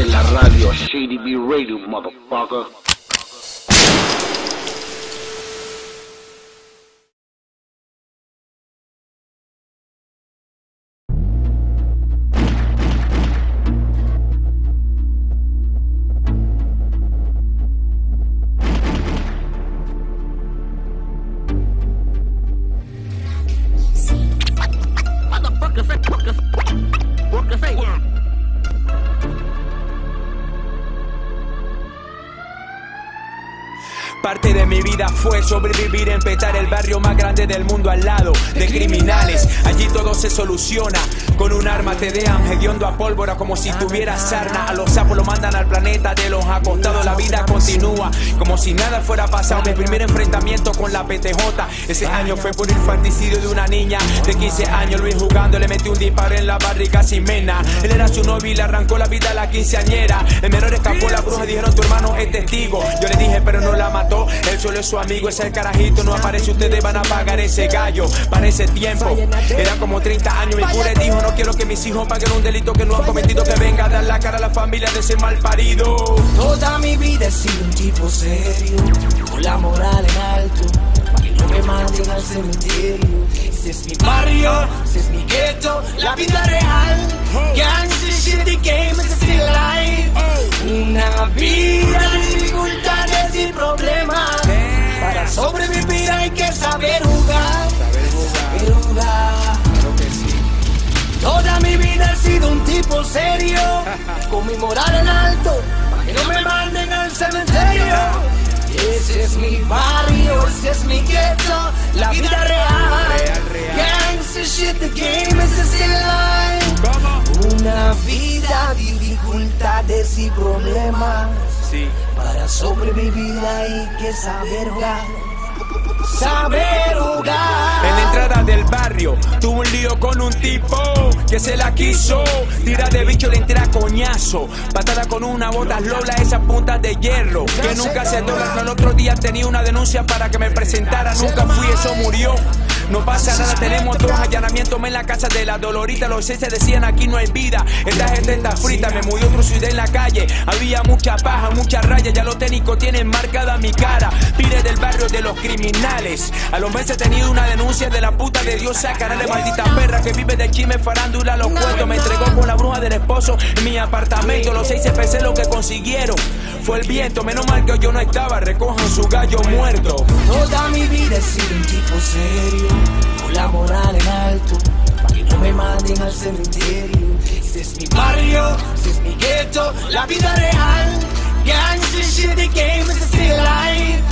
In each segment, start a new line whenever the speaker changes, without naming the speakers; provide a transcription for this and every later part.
de la radio, Radio, motherfucker.
Parte de mi vida fue sobrevivir en petar el barrio más grande del mundo al lado de criminales. Allí todo se soluciona. Con un arma te dejan hediondo a pólvora como si tuviera sarna. A los sapos lo mandan al planeta de los acostados. La vida continúa como si nada fuera pasado. Mi primer enfrentamiento con la PTJ. Ese año fue por el infanticidio de una niña de 15 años. Luis jugando le metió un disparo en la barriga sin mena. Él era su novio y le arrancó la vida a la quinceañera. El menor escapó, la bruja dijeron tu hermano es testigo. Yo le dije, pero no la mató. Él solo es su amigo, es el carajito. No aparece, ustedes van a pagar ese gallo. Para ese tiempo, era como 30 años. Mi cura dijo: No quiero que mis hijos paguen un delito que no han cometido. Que venga a dar la cara a la familia de ese mal parido.
Toda mi vida he sido un tipo serio, con la moral en alto, que no me manden al cementerio. Este es mi barrio, este es mi gueto, la vida real. Gangster shit, the game is still life. Una vida de dificultades tipo serio, con mi moral en alto, para que no me manden al cementerio. Ese es mi barrio, ese es mi gueto, la vida real. Gangster shit, the game is still life. Una vida, dificultades y problemas. Para sobrevivir hay que saber jugar. Saber jugar.
En la entrada del barrio tuvo un lío con un tipo que se la quiso. Tira de bicho le entra coñazo. Patada con una bota lobla, esas puntas de hierro. Que nunca se doblan. El otro día tenía una denuncia para que me presentara. Nunca fui, eso murió. No pasa nada, tenemos dos allanamientos en la casa de la Dolorita. Los seis se decían aquí no hay vida. Esta gente está frita, me murió otro ciudad en la calle. Había mucha paja, mucha raya. Ya los técnicos tienen marcada mi cara. Pire del barrio de los criminales. A los meses he tenido una denuncia de la puta de Dios. Sacarle maldita perra que vive de chisme, farándula, los cuentos. Me entregó con la bruja del esposo en mi apartamento. Los seis CPC lo que consiguieron fue el viento. Menos mal que yo no estaba. Recojan su gallo muerto.
Toda mi vida he sido un tipo serio, con la moral en alto, para que no me manden al cementerio. Este es mi barrio, este es mi gueto, la vida real. Gangster shit, the game is still life.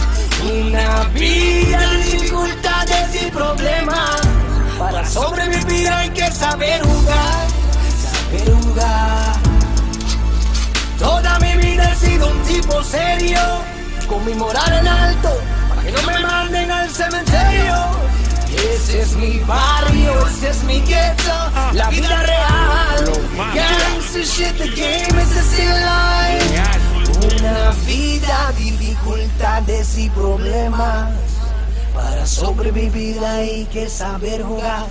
Una vida de dificultades y problemas. Para sobrevivir hay que saber jugar, saber jugar. Toda mi vida he sido un tipo serio, con mi moral en alto, para que no me manden al la vida real. Gangster shit, the game is still life. Una vida, dificultades y problemas. Para sobrevivir hay que saber jugar.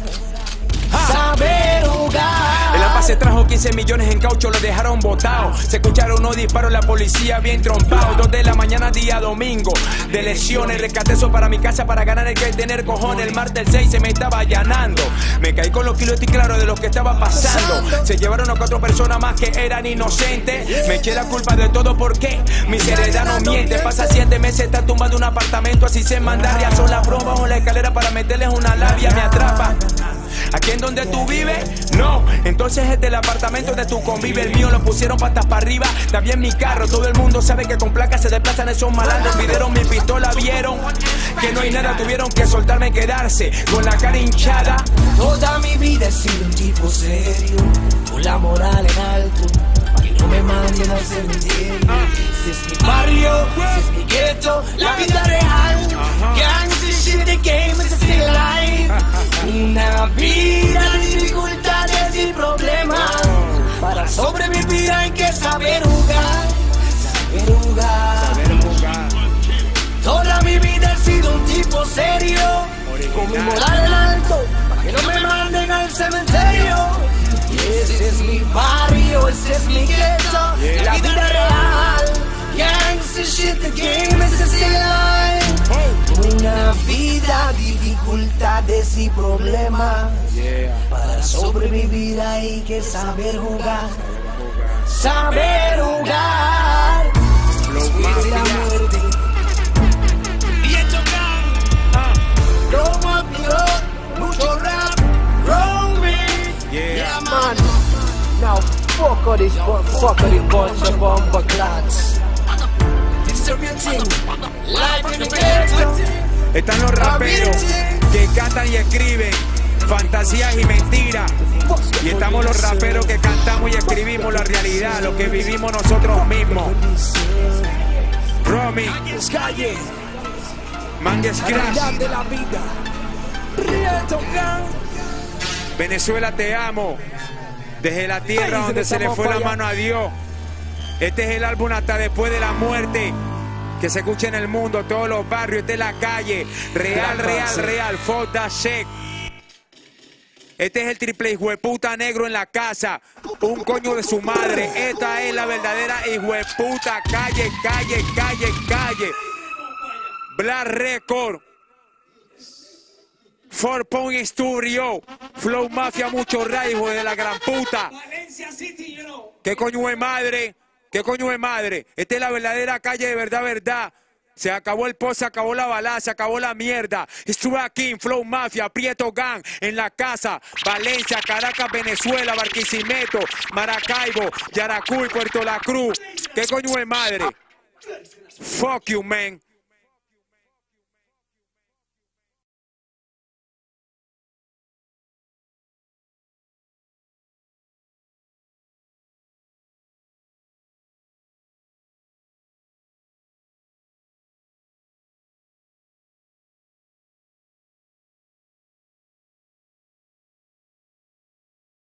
Saber jugar.
El AMPA se trajo 15 millones en caucho, lo dejaron botado. Se escucharon unos disparos, la policía bien trompado. Dos de la mañana, día domingo. De lesiones, rescaté eso para mi casa para ganar el que tener cojones. El martes 6 se me estaba allanando. Me caí con los kilos, estoy claro de lo que estaba pasando. Se llevaron a cuatro personas más que eran inocentes. Me eché la culpa de todo porque mi seriedad no miente. Pasa siete meses, está tumbando un apartamento, así se mandaría. Son las bromas bajo la escalera para meterles una labia, me atrapa. Aquí en donde tú vives, no. Entonces es del apartamento de tu convive. El mío lo pusieron patas para arriba. También mi carro. Todo el mundo sabe que con placas se desplazan esos malandros. Pidieron mi pistola, vieron que no hay nada. Tuvieron que soltarme, quedarse con la cara hinchada.
Toda mi vida he sido un tipo serio, con la moral en alto, saber jugar, saber jugar. Toda mi vida he sido un tipo serio, con mi moral en alto, para que no me manden al cementerio. Y ese es mi barrio, ese es mi gueto, la vida real. Gangsta shit, the game is still alive. Una vida, dificultades y problemas. Para sobrevivir hay que saber jugar. Saber jugar.
Flow
Y la
Mafia.
muerte. Flow Mafia, mucho rap, roaming.
Yeah.
Yeah, man. Now fuck all this, bu- fuck all this bunch of bumper clots. This is a real thing. Life in the ghetto.
Están los raperos que cantan y escriben fantasías y mentiras. Y estamos los raperos que cantamos y escribimos la realidad, lo que vivimos nosotros mismos. Romy,
calle,
Mangue
la
Scratch,
realidad de la vida.
Venezuela te amo. Desde la tierra donde se le fue la mano a Dios. Este es el álbum hasta después de la muerte. Que se escucha en el mundo, todos los barrios, de la calle. Real, real, real. That shit. Este es el triple hijueputa negro en la casa. Un coño de su madre. Esta es la verdadera hijueputa. Calle, calle, calle, calle. Black Record. Four Point Studio. Flow Mafia, mucho ray, hijo de la gran puta. ¿Qué coño es madre? ¿Qué coño es madre? Esta es la verdadera calle de verdad, verdad. Se acabó el post, se acabó la bala, se acabó la mierda. Estuve aquí en Flow Mafia, Prieto Gang, en la casa, Valencia, Caracas, Venezuela, Barquisimeto, Maracaibo, Yaracuy, Puerto La Cruz. ¿Qué coño es madre? Fuck you, man.